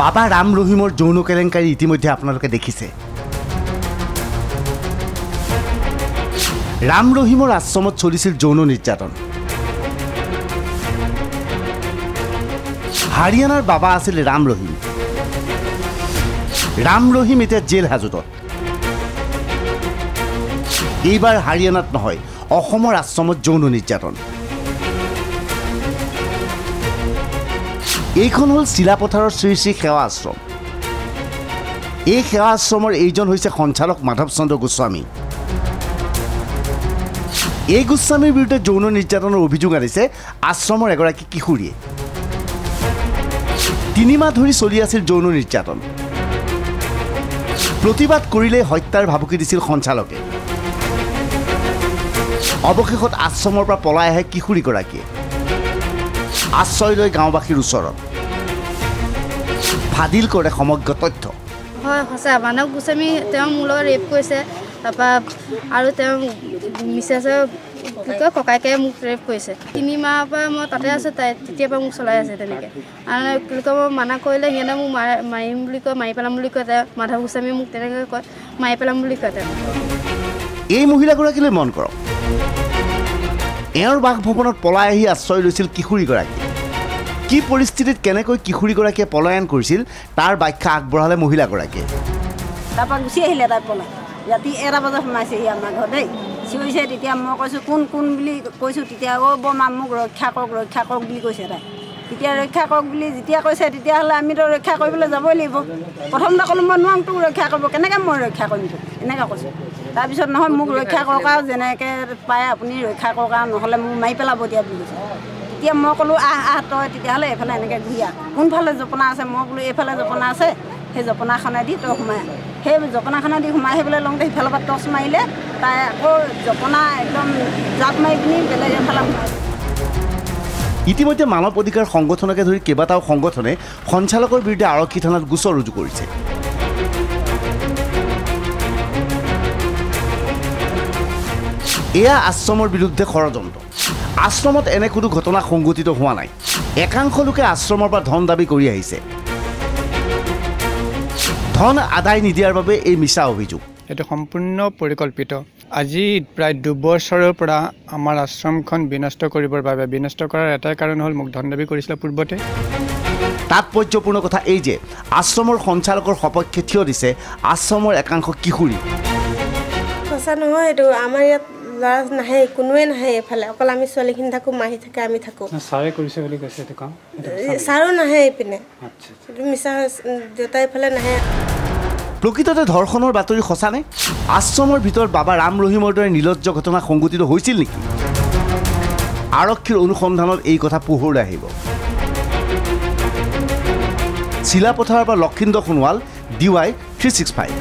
বাবা ৰাম ৰহিমৰ যৌন কেলেংকাৰী ইতিমধ্যে আপোনালোকে দেখিছে। ৰাম ৰহিমৰ আশ্ৰমত চলিছিল যৌন নিৰ্যাতন। হাৰিয়ানাৰ বাবা আছিল ৰাম ৰহিম। ৰাম ৰহিম এতিয়া জেল হাজতত এইবাৰ হাৰিয়ানাত নহয় অসমৰ আশ্ৰমত যৌন নিৰ্যাতন। এইখন হ'ল চিলাপথাৰৰ শ্ৰী শ্ৰী সেৱা আশ্ৰম। এই সেৱা আশ্ৰমৰ এইজন হৈছে সঞ্চালক মাধৱ চন্দ্ৰ গোস্বামী। এই গোস্বামীৰ বিৰুদ্ধে যৌন নিৰ্যাতনৰ অভিযোগ আনিছে আশ্ৰমৰ এগৰাকী কিশোৰীয়ে। তিনিমাহ ধৰি চলি আছিল যৌন নিৰ্যাতন। প্ৰতিবাদ কৰিলেই হত্যাৰ ভাবুকি দিছিল সঞ্চালকে। অৱশেষত আশ্ৰমৰ পৰা পলাই আহে কিশোৰীগৰাকীয়ে। আশ্ৰয় লৈ গাঁওবাসীৰ ওচৰত। ফাদিল কৰে সমগ্ৰ তথ্য। হয় সঁচা। মানৱ গোস্বামী তেওঁ মোৰ লগত ৰেপ কৰিছে তাৰপৰা আৰু তেওঁ মিছেছে কি কয় ককাইকে মোক ৰেপ কৰিছে। তিনি মাহৰ পৰা মই তাতে আছোঁ তাই তেতিয়াৰ পৰা মোক চলাই আছে তেনেকৈ। আৰু কি কয় মই মানা কৰিলে সিহঁতে মোক মাৰ মাৰিম বুলি কয় মাৰি পেলাম বুলি কয় তেওঁ মাধৱ গোস্বামীয়ে মোক তেনেকৈ কয় মাৰি পেলাম বুলি কয় তেওঁ। এই মহিলাগৰাকীলৈ মন কৰক। এওঁৰ বাসভৱনত পলাই আহি আশ্ৰয় লৈছিল কিশোৰীগৰাকী। কি পৰিস্থিতিত কেনেকৈ কিশোৰীগৰাকীয়ে পলায়ন কৰিছিল তাৰ ব্যাখ্যা আগবঢ়ালে মহিলাগৰাকীয়ে। তাৰপৰা গুচি আহিলে তাই পলাই। ৰাতি এটা বজাত সোমাইছেহি আমাৰ ঘৰত দেই। চিঞৰিছে তেতিয়া মই কৈছোঁ কোন কোন বুলি কৈছোঁ? তেতিয়া অ' বৰমা মোক ৰক্ষা কৰক ৰক্ষা কৰক বুলি কৈছে তাই। তেতিয়া ৰক্ষা কৰক বুলি যেতিয়া কৈছে তেতিয়াহ'লে আমিতো ৰক্ষা কৰিবলৈ যাবই লাগিব। প্ৰথমতে ক'লোঁ মই নোৱাৰোঁ তোক ৰক্ষা কৰিব। কেনেকৈ মই ৰক্ষা কৰিম তোক? এনেকৈ কৈছোঁ। তাৰপিছত নহয় মোক ৰক্ষা কৰক আৰু যেনেকৈ পায় আপুনি ৰক্ষা কৰক আৰু নহ'লে মোক মাৰি পেলাব এতিয়া বুলি কৈছে। তেতিয়া মই ক'লোঁ আহ আহ তই তেতিয়াহ'লে এইফালে এনেকৈ ঘূৰি আহ। কোনফালে জপনা আছে মই বোলো এইফালে জপনা আছে সেই জপনাখনেদি তই সোমাই সেই জপনাখনেদি সোমাই আহিবলৈ লওঁতে সিফালৰ পৰা টৰ্চ মাৰিলে তাই আকৌ জপনা একদম জাপ মাৰি পিনি বেলেগ এফালে সোমাই ইতিমধ্যে মানৱ অধিকাৰ সংগঠনকে ধৰি কেইবাটাও সংগঠনে সঞ্চালকৰ বিৰুদ্ধে আৰক্ষী থানাত গোচৰ ৰুজু কৰিছে। এয়া আশ্ৰমৰ বিৰুদ্ধে ষড়যন্ত্ৰ। আশ্ৰমত এনে কোনো ঘটনা সংঘটিত হোৱা নাই। একাংশ লোকে আশ্ৰমৰ পৰা ধন দাবী কৰি আহিছে। ধন আদায় নিদিয়াৰ বাবে এই মিছা অভিযোগ। এইটো সম্পূৰ্ণ পৰিকল্পিত। আজি প্ৰায় দুবছৰৰ পৰা আমাৰ আশ্ৰমখন বিনষ্ট কৰিবৰ বাবে বিনষ্ট কৰাৰ এটাই কাৰণ হ'ল মোক ধন দাবী কৰিছিলে পূৰ্বতে। তাৎপৰ্যপূৰ্ণ কথা এই যে আশ্ৰমৰ সঞ্চালকৰ সপক্ষে থিয় দিছে আশ্ৰমৰ একাংশ কিশোৰী। সঁচা নহয় এইটো আমাৰ ইয়াত ল'ৰা নাহে কোনোৱে নাহে এইফালে অকল আমি ছোৱালীখিনি থাকোঁ মাহী থাকে আমি থাকোঁ। ছাৰে কৰিছে বুলি কৈছে এইটো কাম? ছাৰো নাহে এইপিনে। মিছা দেউতা এইফালে নাহে। প্ৰকৃততে ধৰ্ষণৰ বাতৰি সঁচানে? আশ্ৰমৰ ভিতৰত বাবা ৰাম ৰহিমৰ দৰে নিলজ্জ ঘটনা সংঘটিত হৈছিল নেকি? আৰক্ষীৰ অনুসন্ধানত এই কথা পোহৰলৈ আহিব। চিলাপথাৰৰ পৰা Lakshindra Sonowal D Y three six five.